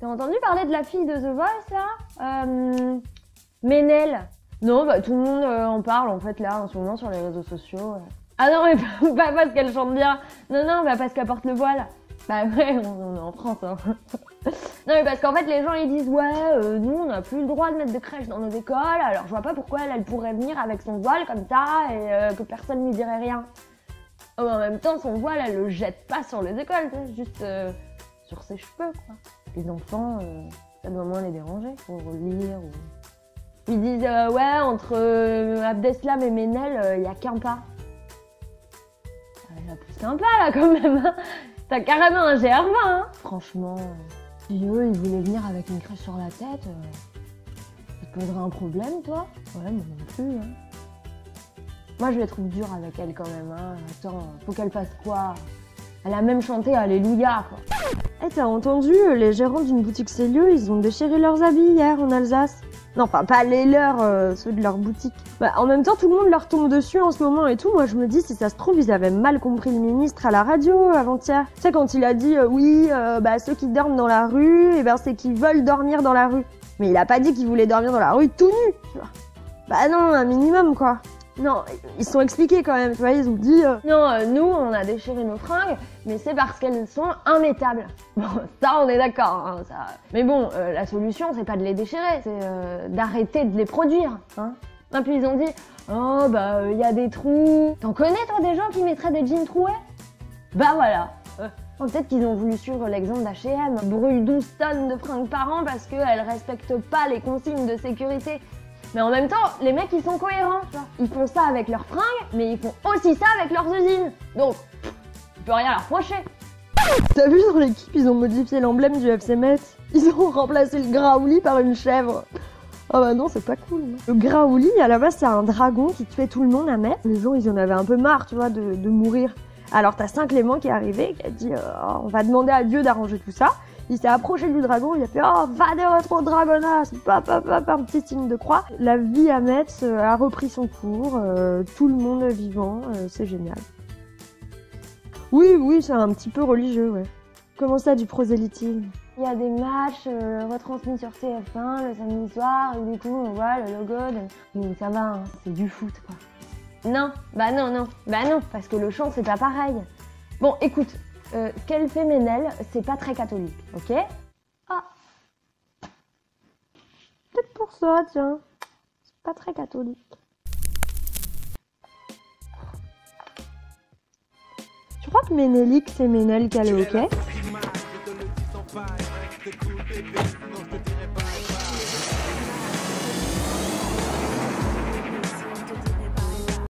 T'as entendu parler de la fille de The Voice là? Euh, Ménel. Non, bah tout le monde euh, en parle en fait là en ce moment sur les réseaux sociaux. Ah non, mais pas parce qu'elle chante bien. Non, non, bah parce qu'elle porte le voile. Bah ouais, on, est en France. Hein. non, mais parce qu'en fait les gens ils disent ouais, euh, nous on n'a plus le droit de mettre de crèche dans nos écoles, alors je vois pas pourquoi elle, elle pourrait venir avec son voile comme ça et euh, que personne lui dirait rien. Oh, en même temps, son voile elle le jette pas sur les écoles, juste sur ses cheveux quoi. Les enfants, euh, ça doit moins les déranger pour lire. Ils disent euh, ouais entre euh, Abdeslam et Ménel, il y a qu'un pas. Il y a plus qu'un pas là quand même. hein. T'as carrément un GR20. Hein. Franchement, si eux ils voulaient venir avec une crèche sur la tête, ça te poserait un problème toi Ouais, moi non plus. Hein. Moi je les trouve durs avec elle quand même. Attends, faut qu'elle fasse quoi? Elle a même chanté Alléluia quoi. Eh, t'as entendu, euh, les gérants d'une boutique Célio, ils ont déchiré leurs habits hier en Alsace. Non, enfin, pas les leurs, euh, ceux de leur boutique. Bah, en même temps, tout le monde leur tombe dessus en ce moment et tout. Moi, je me dis, si ça se trouve, ils avaient mal compris le ministre à la radio avant-hier. Tu sais, quand il a dit, euh, oui, bah, ceux qui dorment dans la rue, et ben, c'est qu'ils veulent dormir dans la rue. Mais il a pas dit qu'ils voulaient dormir dans la rue tout nu. Bah non, un minimum, quoi. Non, ils sont expliqués quand même, tu vois, ils ont dit... euh, Non, euh, nous on a déchiré nos fringues, mais c'est parce qu'elles sont immétables. Bon, ça on est d'accord. Hein, ça... Mais bon, euh, la solution c'est pas de les déchirer, c'est d'arrêter de les produire. Hein. Et puis ils ont dit, oh bah il y a des trous. T'en connais toi des gens qui mettraient des jeans troués? Bah voilà. Peut-être qu'ils ont voulu suivre l'exemple d'H&M, brûle 12 tonnes de fringues par an parce qu'elles respectent pas les consignes de sécurité. Mais en même temps, les mecs ils sont cohérents, tu vois. Ils font ça avec leurs fringues, mais ils font aussi ça avec leurs usines. Donc, tu peux rien leur reprocher. T'as vu dans l'équipe, ils ont modifié l'emblème du FC Metz Ils ont remplacé le Graouli par une chèvre. Ah bah non, c'est pas cool. Le Graouli, à la base, c'est un dragon qui tuait tout le monde à Metz. Les gens, ils en avaient un peu marre, tu vois, de, mourir. Alors t'as Saint-Clément qui est arrivé, qui a dit euh, on va demander à Dieu d'arranger tout ça. Il s'est approché du dragon, il a fait oh va des retro dragonas, pap, pap, pap, un petit signe de croix. La vie à Metz euh, a repris son cours, euh, tout le monde vivant, euh, c'est génial. Oui, oui, c'est un petit peu religieux, ouais. Comment ça, du prosélytisme? Il y a des matchs retransmis sur TF1 le samedi soir, et du coup on voit le logo de... Mais ça va, hein, c'est du foot quoi. Non, bah non, non, bah non, parce que le chant c'est pas pareil. Bon, écoute, euh, qu'elle fait Ménel, c'est pas très catholique, ok? Ah Peut-être pour ça, tiens. C'est pas très catholique. Tu crois que Ménélique, c'est Ménel qui a le hockey